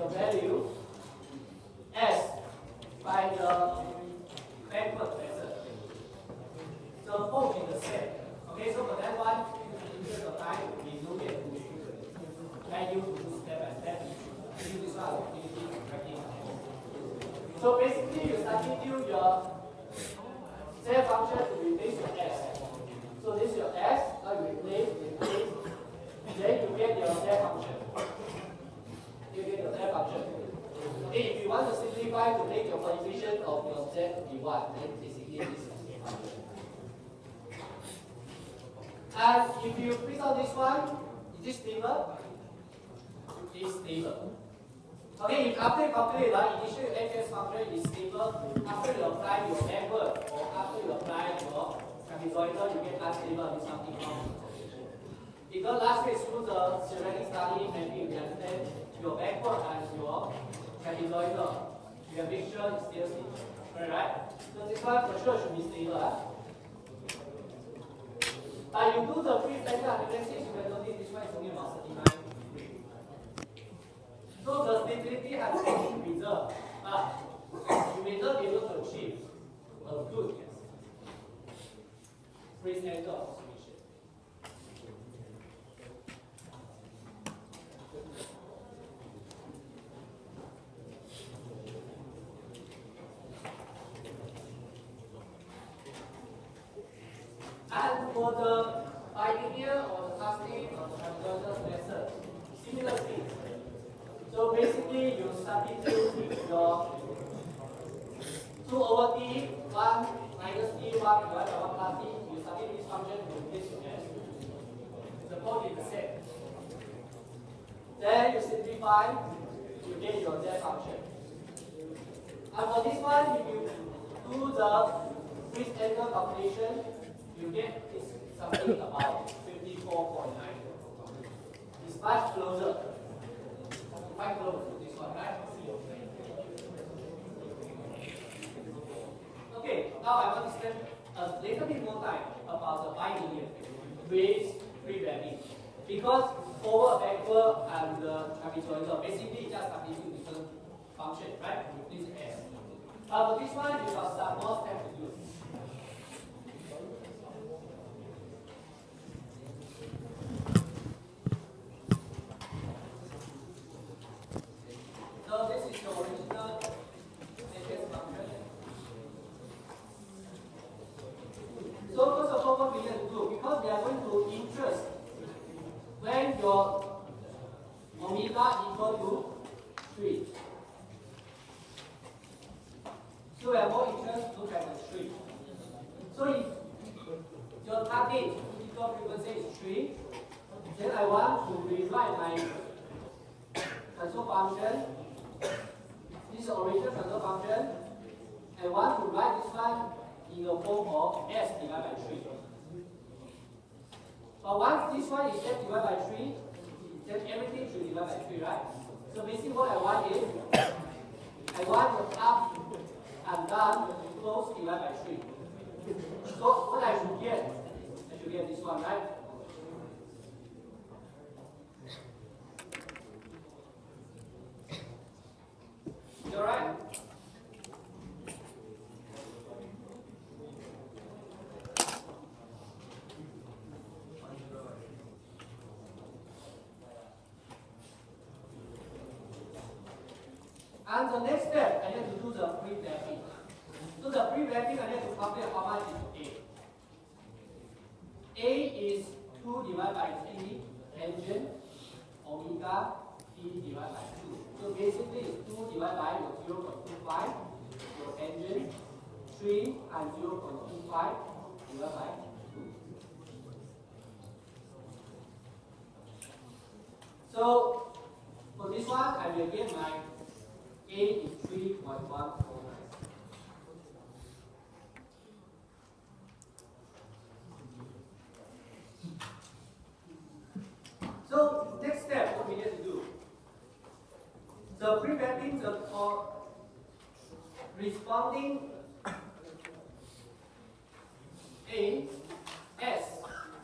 the value S by the backward method. So both in the same. Okay, so for that one, you the time we look at and you do step by step. You this one So basically you substitute your Z function to replace your S. So this is your S, now you replace, replace, then you get your Z function. You get your Z function. Okay, if you want to simplify to make your coefficient of your Z 1, then basically this is. And if you print out this one, is this stable? It is stable. Okay, if after you calculate the initial HS function is stable, after you apply your backward or after you apply your trapezoidal, you get unstable with something wrong. Because last week through the theoretic study, maybe you understand your backward and your trapezoidal. Make sure it's still stable. Alright? So this one for sure should be stable. Huh? Uh, you do the free standard analysis, you can notice this one is only about 39 So the stability has been preserved, but you may not be able to achieve a good free standard approximation. And for the bilinear or the casting or the trapezoidal method, similar thing. So basically, you substitute with your 2 over t, 1 minus t, 1 divided by 1 plus t. You substitute this function to this s. The code is the same. Then you simplify, you get your z function. And for this one, if you do the Swiss angle calculation, you get this something about 54.9. It's much closer quite close to this one, right? Okay, now I want to spend a little bit more time about the bilinear with pre-warping. Because forward, backward, and the trapezoidal basically just substitute different function, right? This S. Uh, but this one, you got some more steps to do. So this is the original HS function. So first of all, what we have to do, because we are going to interest when your omega equal to 3. So we are more look at the 3. So if your target equal frequency is 3, then I want to rewrite my transfer function this is original transfer function. I want to write this one in the form of s divided by 3. But once this one is s divided by 3, then everything should divide by 3, right? So basically what I want is, I want the up and down close divided by 3. So what I should get, I should get this one, right? You alright? And the next step, I need to do the pre-mapping. Pre-mapping, I to calculate how much is A. A is 2 divided by 3 tangent omega t divided by 2. So basically it's 2 divided by your 0.25, your tangent 3 and 0.25 divided by 2. So for this one, I will get my A is 3.149. So next step, what we need to do. The pre-mapping the for responding A S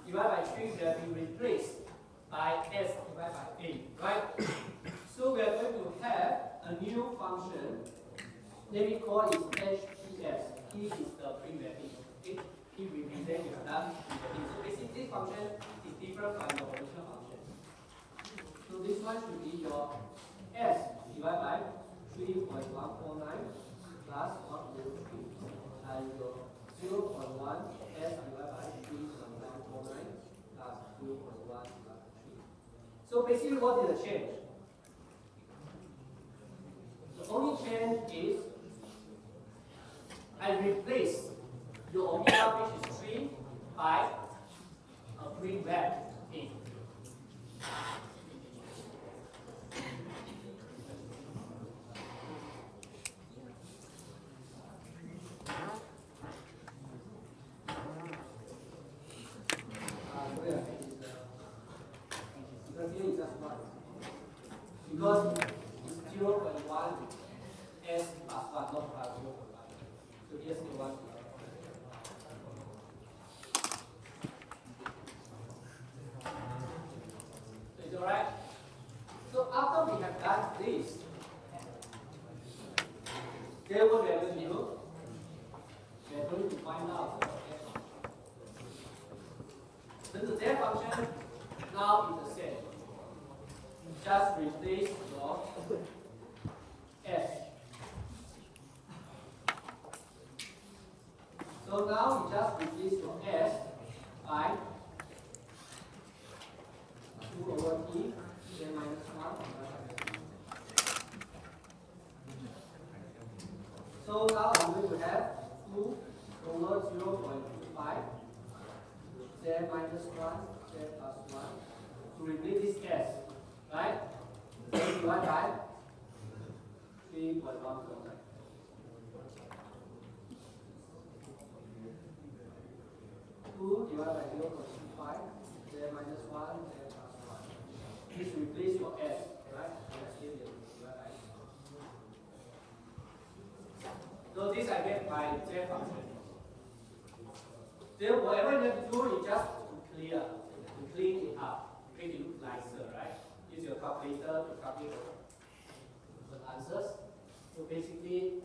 divided by 3 will be replaced by S divided by A, right? So we are going to have a new function. Let me call it HPS. P is the pre-mapping. Okay? P represents your done So basically this function is different from the original function. So this one should be your S divided by 3.149 plus 103 and your 0.1 S divided by 3.149 plus 2.1 plus 3. So basically what is the change? The only change is I replace your omega which is 3 by a free web in. because it's 0 0.1 s plus 1, not plus 0 0.1. So here's the 1. Is it alright? So after we have done this, are going to are going to find out the Then the z function. Now is the same. Just replace 0.5, z minus 1, z plus 1, to replace this s, right? Then divide by 3.14. Two divided by zero point two five, z minus one, z plus one. This replace for s, right? Let's get it. So this I get by z function. Then whatever you have to do is just to clear, to clean it up, make it look nicer, right? use your calculator to calculate the answers. So basically,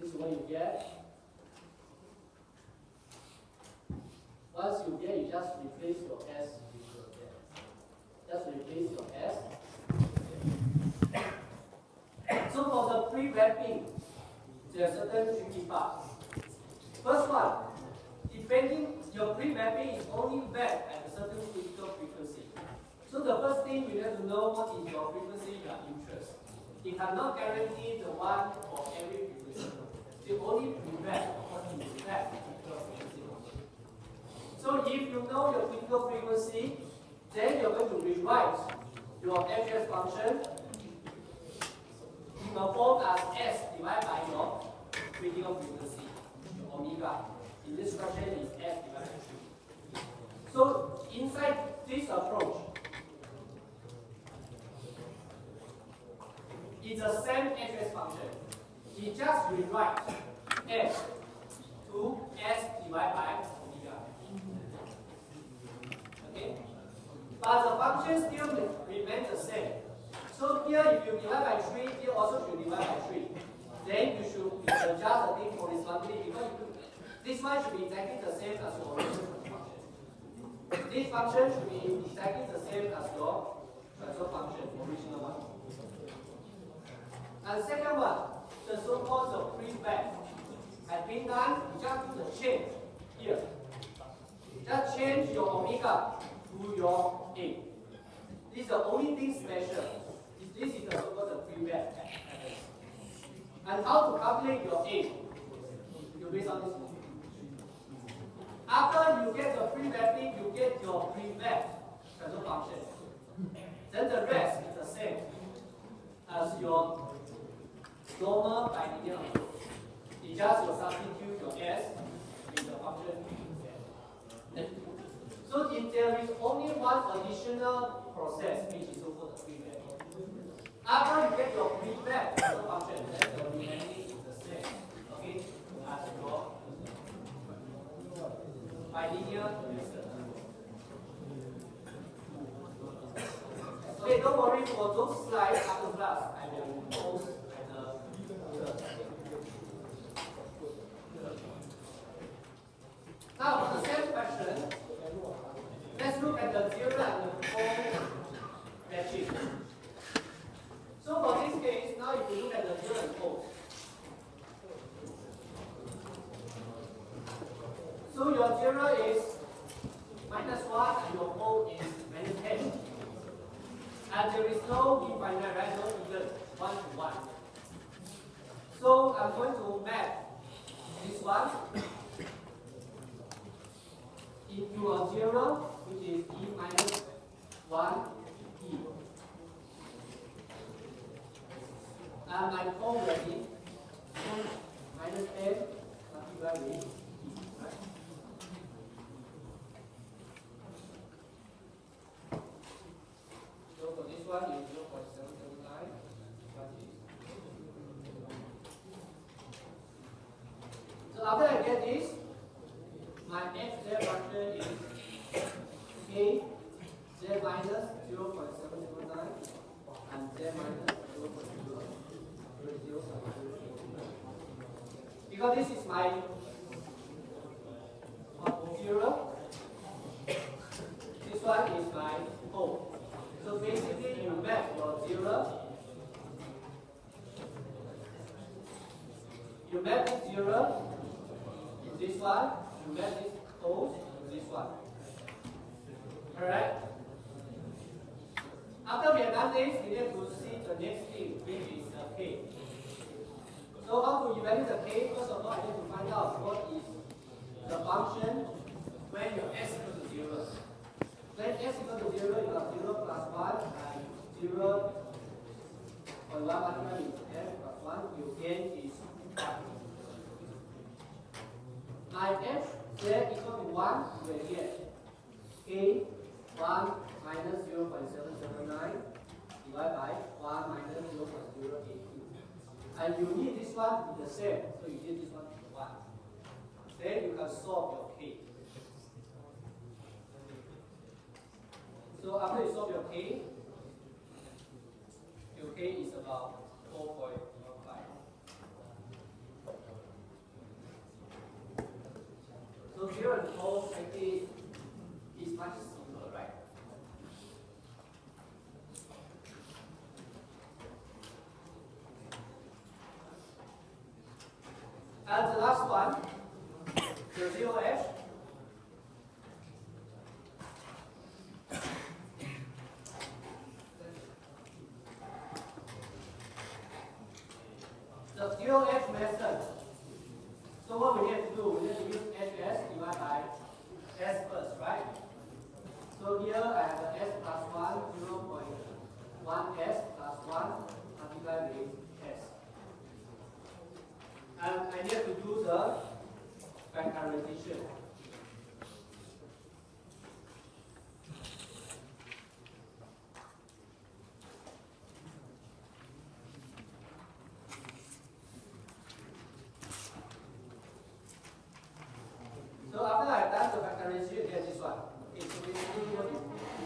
this is what you get. Once you get, you just replace your S with your S. Just replace your S. So for the pre-warping, there are certain tricky parts. First one, your pre-mapping is only wrapped at a certain critical frequency. So the first thing you have to know what is your frequency of interest. It cannot guarantee the one for every frequency. It only prevent what critical frequency. So if you know your critical frequency, then you're going to rewrite your HS function in the form as S divided by your critical frequency, omega. In this expression is S divided by 3. So inside this approach, It's the same HS function. We just rewrite S to S divided by omega. Okay? But the function still remains the same. So here, if you divide by 3, here also should divide by 3. Then you should adjust the thing horizontally because this one should be exactly the same as your original function. This function should be exactly the same as your transfer function, original one. And second one, the so-called the pre-back. Has been done, you just do the change here. Just change your omega to your A. This is the only thing special. This is the so-called the pre-back. And how to calculate your A? You based on this. After you get the pre-mapping, you get your pre-map transfer function. Then the rest is the same as your normal binomial approach. You just will substitute your s in the function So if there is only one additional process, which is also the prefab. After you get your as a function, then the remaining is the same. Okay, as your Okay, don't worry for those slides after class. I will post at the Now, the same question. Let's look at the zero and the pole matching. So for this case, now if you look at the zero and pole. So your zero is minus one and your pole is minus ten. And there is no infinite, right? No even one to one. So I'm going to map this one into a zero, which is e minus one e. And will be minus ten multiplied with e. Right? So for this one is 0.779. That is. So after I get this, my x z function is a z minus 0.779 and z minus 0.0. Because this is my uh, zero, this one is my pole. So basically, you map your zero. You map zero this one. You map this pose to this one. Alright? After we have done this, we need to see the next thing, which is the k. So how to evaluate the k? First of all, I need to find out what is the function when your s equal to zero. When s equal to 0, you have 0 plus 1 and 0 point 1 multiplied with f plus 1, you gain is 1. My f z equal to 1, you will get k 1 minus 0 0.779 divided by 1 minus 0 0.082. And you need this one to be the same, so you need this one to be 1. Then you can solve your k. So after you solve your k, k is about 4.15. So here and 4 actually is much simpler, right? And the last one, the 0f The zero F method. So what we need to do, we need to use HS divided by S first, right? So here I have the S plus 1, 0 0.1 S plus 1 multiplied with S. And I need to do the factorization. So after I've done the factorization, you get this one. Okay, so basically what you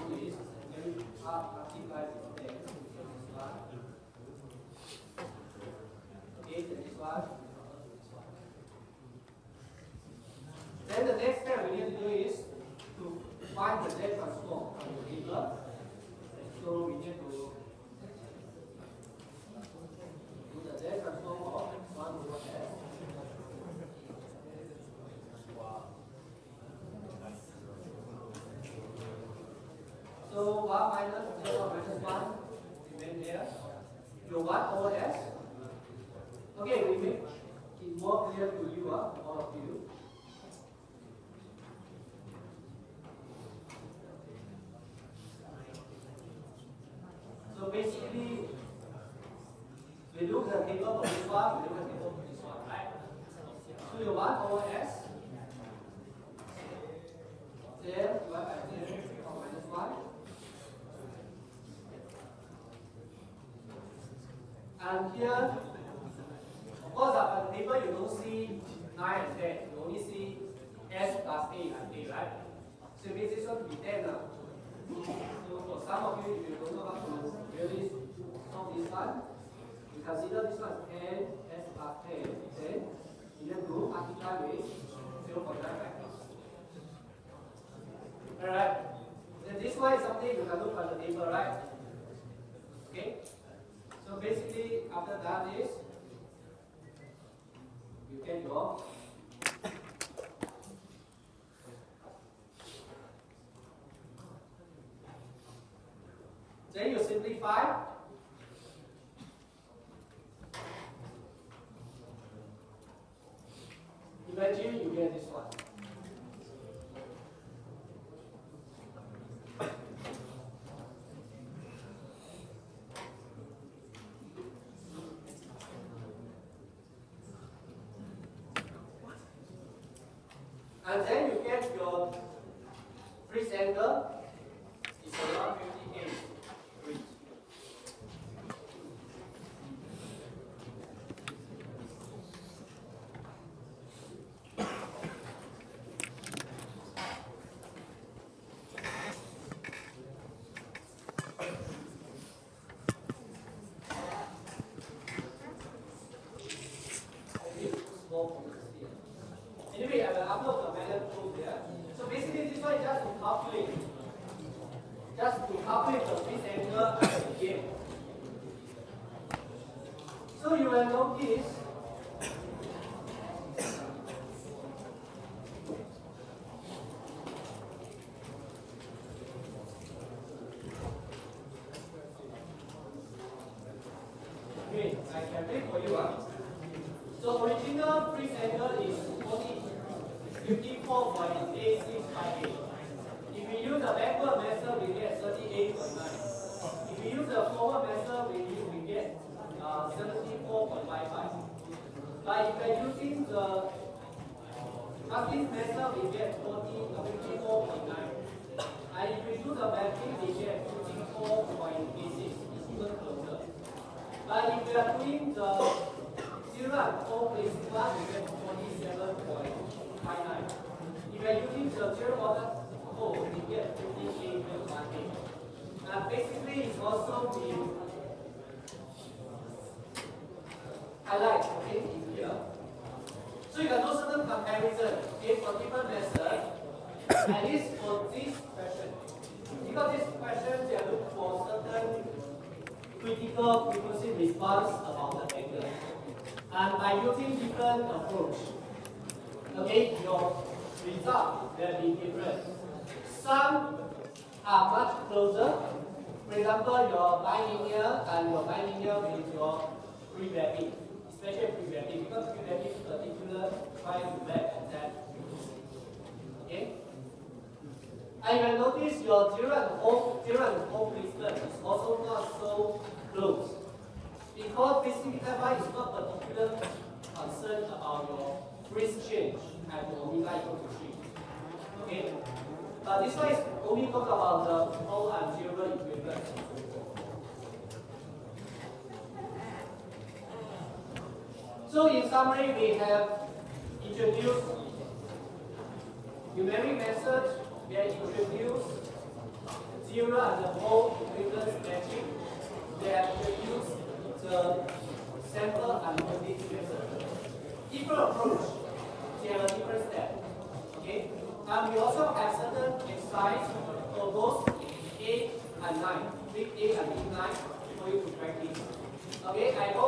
do is you are multiply with them. So this one. Okay, then the next step we need to do is to find the Z transform from the table. So we need to do the Z transform of x1 over s. So 1 minus 0 minus 1 remain there. Your 1 over s. Okay, we make it more clear to you, uh, all of you. So basically, we look at the table for this one, we look at the table for this one, right? So you 1 over s, there, divided by 0, minus 1. And here, of course, uh, on the table you don't see 9 and 10. You only see S plus A and A, right? So this one to be 10 now. So for some of you, consider this one 10 s plus 10, then you then do multiply with 0.9 factors. Alright, then this one is something you can look at the table, right? And then you get your phase angle is around 58 degrees. Anyway, I will upload the method proof here. So basically, this one is just to calculate, just to calculate the phase angle again. So you will notice Okay, I can read for you. ah. So original phase angle is 40, 54.8658. If we use the backward method, we get 38.9. If we use the forward method, we, use, we get uh, 74.55. But if we're using the Tustin method, we get 40, uh, 54.9. And if do the mapping, we get 54.86. It's even closer. But if we are doing the zero and four placing class, we get 47.59. If we are using the zero order hold, we get 58.18. And basically, it's also been highlight, okay, in here. So you can do certain comparison, okay, for different methods, at least for this question. Because this question, they are looking for certain critical frequency response about the angle. And by using different approach, okay, your result will be different. Some are much closer. For example, your bilinear and your bilinear with your pre-warping, especially pre-warping, because pre-warping is particular trying to and that. Okay? You will notice your zero and pole, zero and pole placement is also not so close. Because basically F1 is not particular concerned about your phase change at omega equal to 3. Okay? But this one is only talk about the pole and zero equivalent. So in summary, we have introduced numeric methods, we have introduced zero and the pole equivalence matching, we have introduced the sample and voltage method. Different approach, they have a different step. Okay? And we also have certain exercise for both 8 and 9, week 8 and week 9 for you to practice. Okay, I hope